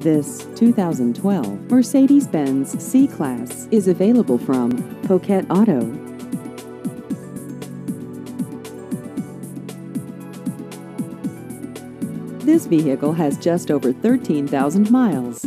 This 2012 Mercedes-Benz C-Class is available from Poquet Auto. This vehicle has just over 13,000 miles.